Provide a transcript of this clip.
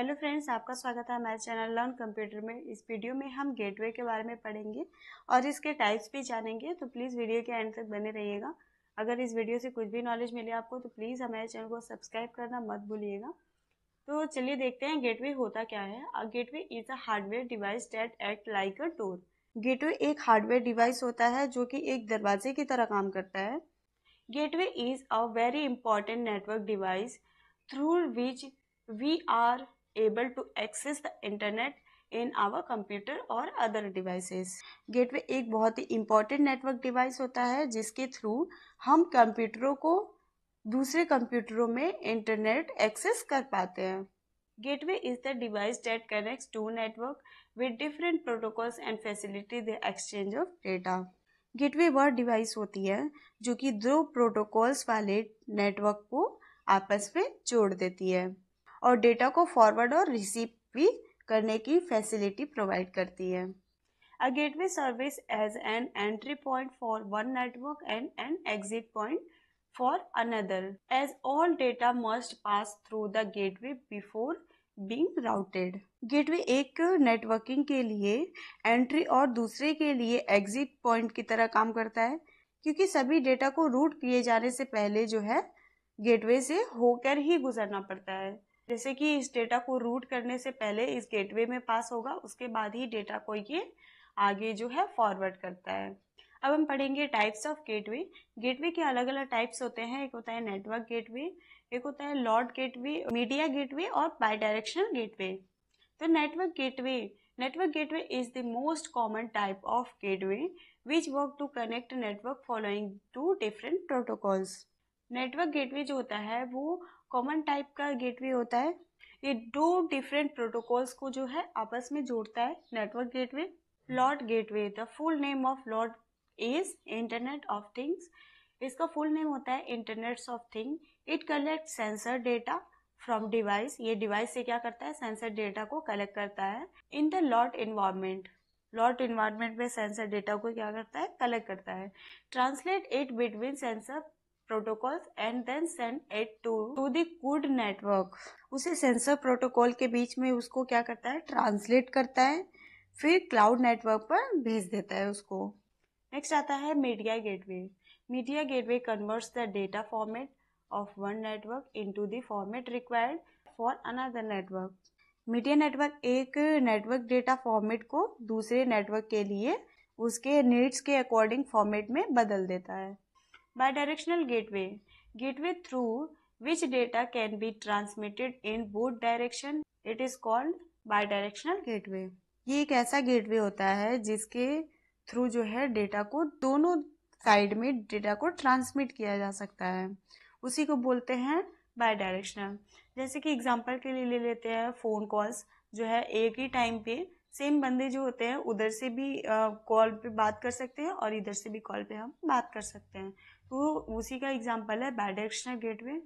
Hello friends, आपका स्वागत है हमारे चैनल लर्न कंप्यूटर में। इस वीडियो में हम गेटवे के बारे में पढ़ेंगे और इसके टाइप्स भी जानेंगे तो प्लीज़ वीडियो के एंड तक बने रहिएगा। अगर इस वीडियो से कुछ भी नॉलेज मिले आपको तो प्लीज़ हमारे चैनल को सब्सक्राइब करना मत भूलिएगा। तो चलिए देखते हैं गेटवे होता क्या है। Gateway is a hardware device that act like a door gateway एक हार्डवेयर डिवाइस होता है जो कि एक दरवाजे की तरह काम करता है। Gateway is a very important network device through which we are able to access the internet in our computer और अदर डिवाइसेस गेटवे एक बहुत ही इंपॉर्टेंट नेटवर्क डिवाइस होता है, जिसके थ्रू हम कंप्यूटरों को दूसरे कंप्यूटरों में इंटरनेट एक्सेस कर पाते हैं। Gateway is the device that connects to network with different protocols and facility the exchange of data gateway वह डिवाइस होती है, जो कि दो प्रोटोकॉल्स वाले नेटवर्क को आपस में जोड़ देती है। और डेटा को फॉरवर्ड और रिसीव भी करने की फैसिलिटी प्रोवाइड करती है। A gateway service as an entry point for one network and an exit point for another as all data must pass through the gateway before being routed gateway एक networking के लिए entry और दूसरे के लिए exit point की तरह काम करता है, क्योंकि सभी डेटा को रूट किए जाने से पहले जो है गेटवे से होकर ही गुजरना पड़ता है। जैसे कि इस डेटा को रूट करने से पहले इस गेटवे में पास होगा, उसके बाद ही डेटा को ये आगे जो है फॉरवर्ड करता है। अब हम पढ़ेंगे टाइप्स ऑफ़ गेटवे गेटवे के अलग अलग टाइप्स होते हैं। एक होता है नेटवर्क गेटवे एक होता है लॉर्ड गेटवे मीडिया गेटवे और बाई डायरेक्शनल गेटवे तो network gateway network gateway is the most common type of gateway which work to connect network following to different protocols network gateway जो होता है, वो common type का gateway होता है। ये दो डिफरेंट प्रोटोकॉल्स को जो है, आपस में जोड़ता है। Network gateway lord gateway the full name of lord is internet of things इसका फुल नेम होता है internet of thing it collect sensor data from device ये डिवाइस से क्या करता है? सेंसर डेटा को कलेक्ट करता है in the lord environment lord environment में सेंसर डेटा को क्या करता है? कलेक्ट करता है। Translate it between sensor protocols and then send it to to the good network उसे सेंसर प्रोटोकॉल के बीच में उसको क्या करता है? ट्रांसलेट करता है। फिर क्लाउड नेटवर्क पर भेज देता है उसको। नेक्स्ट आता है media gateway media gateway converts the data format of one network into the format required for another network media network एक नेटवर्क डेटा फॉर्मेट को दूसरे नेटवर्क के लिए उसके नीड्स के अकॉर्डिंग फॉर्मेट में बदल देता है। Bidirectional gateway gateway through which data can be transmitted in both direction it is called bidirectional gateway ये एक ऐसा गेटवे होता है जिसके थ्रू जो है डेटा को दोनों साइड में डेटा को ट्रांसमिट किया जा सकता है। उसी को बोलते हैं बाई डायरेक्शनल जैसे कि एग्ज़ाम्पल के लिए ले लेते हैं फ़ोन कॉल्स जो है एक ही टाइम पे सेम बंदे जो होते हैं, उधर से भी कॉल पे बात कर सकते हैं और इधर से भी कॉल पे हम बात कर सकते हैं। तो उसी का एग्जांपल है बायडायरेक्शनल गेटवे